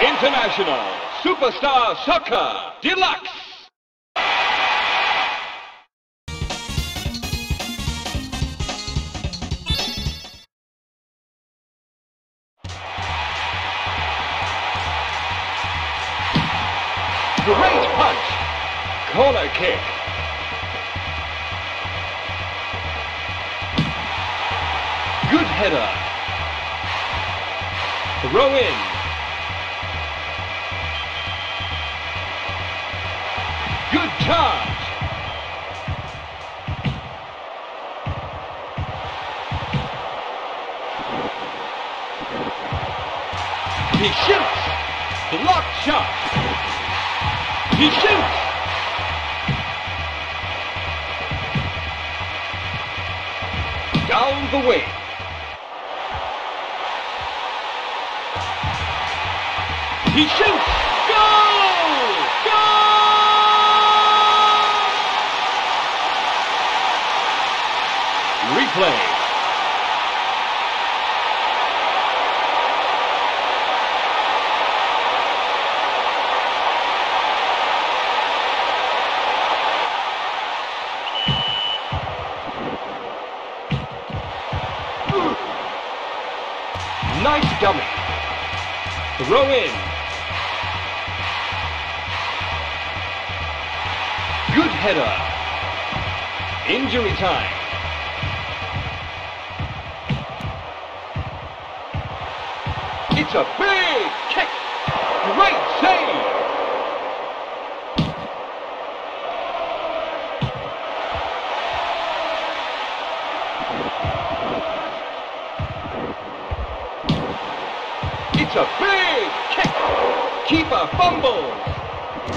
International Superstar Soccer Deluxe. Great punch. Corner kick. Good header. Throw in. Charge. He shoots. Blocked shot. He shoots. Down the wing. He shoots. Replay. Nice dummy. Throw in. Good header. Injury time. It's a big kick. Great save. It's a big kick. Keeper fumbles.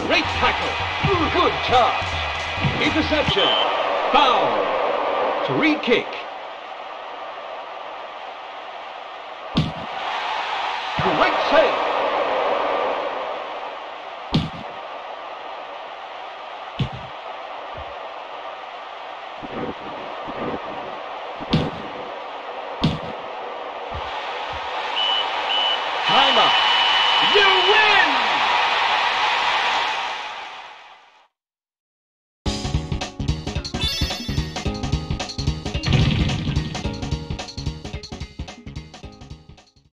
Great tackle. Good charge. Interception. Foul. Free kick. Great save. Timeout. You win!